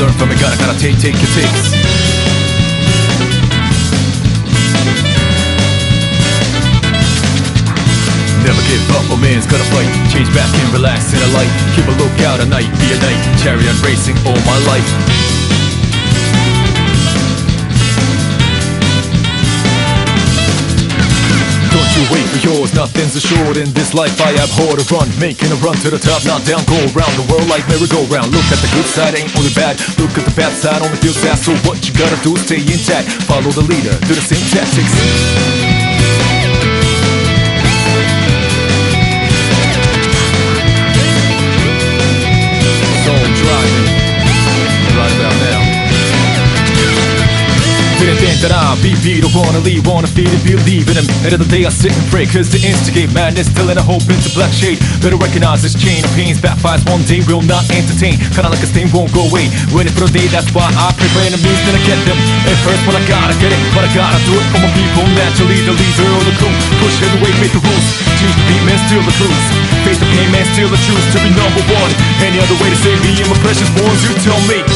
learn from it. Gotta, gotta take, take your takes. Never give up, a man's gotta fight. Change back and relax in the light. Keep a lookout at night, be a night. Chariot racing all my life. Nothing's assured in this life I abhor to run, making a run to the top, not down, go around the world like merry-go-round. Look at the good side, ain't only bad, look at the bad side, only feels sad. So what you gotta do is stay intact, follow the leader, do the same tactics that be beat or wanna leave, wanna feed and believe in him. End of the day, I sit and pray, cause to instigate madness, still in a hope into black shade. Better recognize this chain of pains, backfires one day, will not entertain. Kinda like a stain won't go away. Waiting for the day, that's why I pray for enemies, then I get them. It hurts, but I gotta get it, but I gotta do it for my people. Naturally, the leader of the crew. Push heavyweight, make the rules. Change the beat, man, steal the truth. Face the pain, man, steal the truth to be number one. Any other way to save me and my precious ones, you tell me.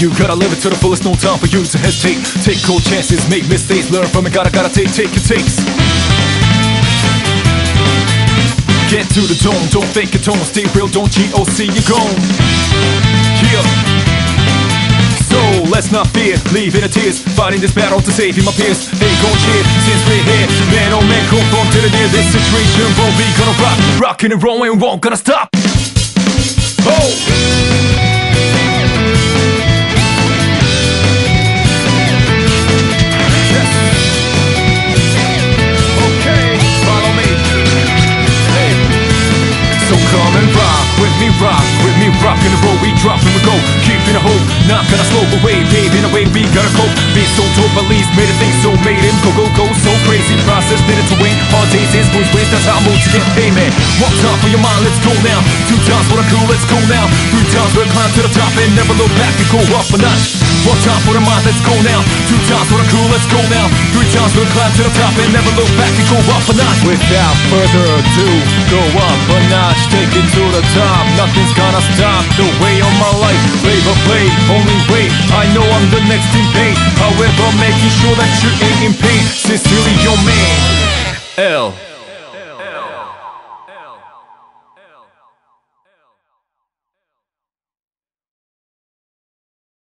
you gotta live it to the fullest. No time for you to hesitate. Take cold chances, make mistakes, learn from it. Gotta, gotta take, take your takes. Get to the dome, don't fake your tone. Stay real, don't see you gone. Yeah. So let's not fear, leave in the tears. Fighting this battle to save my peers. They gon' cheer since we're here. Man, oh man, conform to the near. This situation won't be gonna rock. Rockin' and rollin' won't gonna stop. Oh! And rock with me, rock with me, rock in the roll. We drop and we go, keeping a hope, not gonna slow away, paving the way. We gotta cope. Be so told, police made a thing, so made him go go go. So crazy process, did it to win. Is moves waste. That's how get payment. One time for your mind, let's go now. Two times for the crew, let's go now. Three times we'll climb to the top and never look back and go up a notch. One time for the mind, let's go now. Two times for the crew, let's go now. Three times we'll climb to the top and never look back and go up a notch. Without further ado, go up a notch, take it to the top. Nothing's gonna stop the way of my life. Flavor play, only wait. I know I'm the next in pain. However, making sure that you ain't in pain. Sincerely, your man. L.